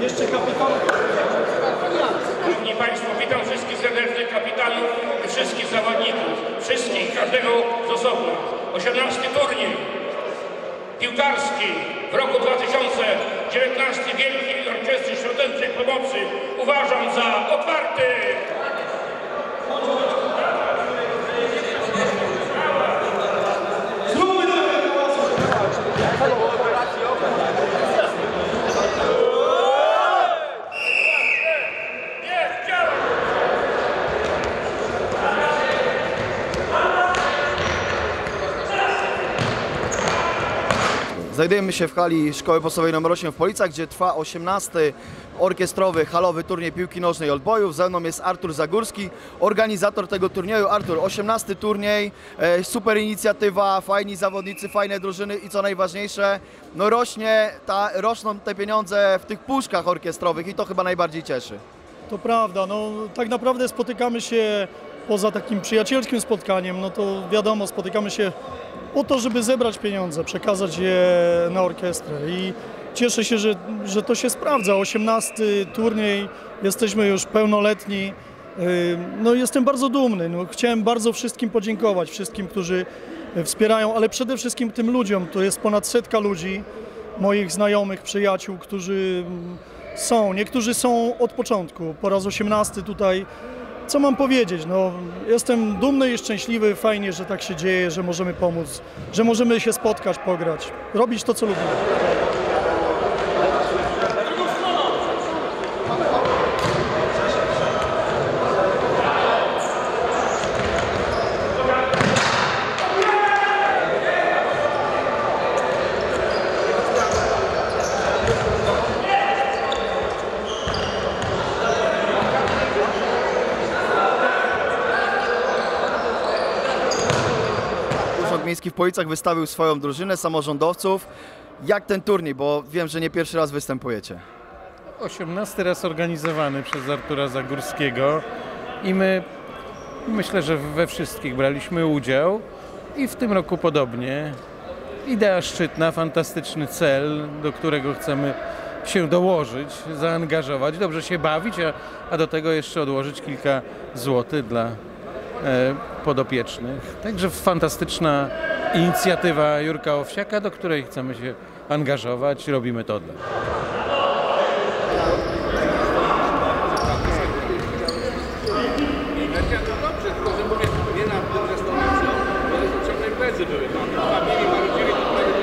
Jeszcze kapitan. Szanowni Państwo, witam wszystkich serdecznie kapitanów wszystkich zawodników, wszystkich, każdego z osobna. 18 turniej piłkarski w roku 2019 Wielkiej Orkiestry Świątecznej Pomocy uważam za otwarty. Znajdujemy się w hali Szkoły Podstawowej nr 8 w Policach, gdzie trwa 18 orkiestrowy halowy turniej piłki nożnej Oldboyów. Ze mną jest Artur Zagórski, organizator tego turnieju. Artur, 18 turniej, e, super inicjatywa, fajni zawodnicy, fajne drużyny i co najważniejsze, no rośnie ta, rosną te pieniądze w tych puszkach orkiestrowych i to chyba najbardziej cieszy. To prawda, no tak naprawdę spotykamy się poza takim przyjacielskim spotkaniem, no to wiadomo, spotykamy się po to, żeby zebrać pieniądze, przekazać je na orkiestrę i cieszę się, że, że to się sprawdza. 18 turniej, jesteśmy już pełnoletni. No jestem bardzo dumny. No, chciałem bardzo wszystkim podziękować, wszystkim, którzy wspierają, ale przede wszystkim tym ludziom. To jest ponad setka ludzi, moich znajomych, przyjaciół, którzy mm, są. Niektórzy są od początku, po raz 18 tutaj. Co mam powiedzieć? No, jestem dumny i szczęśliwy, fajnie, że tak się dzieje, że możemy pomóc, że możemy się spotkać, pograć, robić to, co lubimy. Miejski w Policach wystawił swoją drużynę samorządowców. Jak ten turniej, bo wiem, że nie pierwszy raz występujecie. 18 raz organizowany przez Artura Zagórskiego i my myślę, że we wszystkich braliśmy udział i w tym roku podobnie. Idea szczytna, fantastyczny cel, do którego chcemy się dołożyć, zaangażować, dobrze się bawić, a, a do tego jeszcze odłożyć kilka złotych dla podopiecznych. Także fantastyczna inicjatywa Jurka Owsiaka, do której chcemy się angażować. Robimy to dla. Dobrze, tylko nie imprezy były. No, Familii marudzili, to prawie do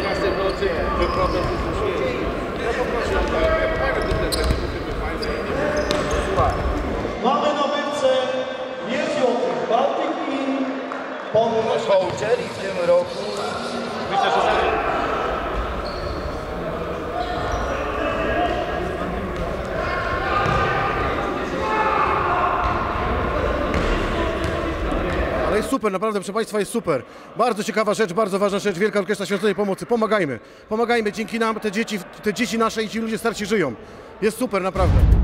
12 w nocy, wyprowadzą się ze świeci. Ja po prostu, ja pomagam tym ten takie buty państwa. Mamy nabywcę jest złotych, Baltic Inn, pomysł. Voucheri w tym roku Ale jest super, naprawdę, proszę Państwa, jest super. Bardzo ciekawa rzecz, bardzo ważna rzecz, Wielka Orkiestra Świątecznej Pomocy. Pomagajmy, pomagajmy, dzięki nam te dzieci, te dzieci nasze i ci ludzie starsi żyją. Jest super, naprawdę.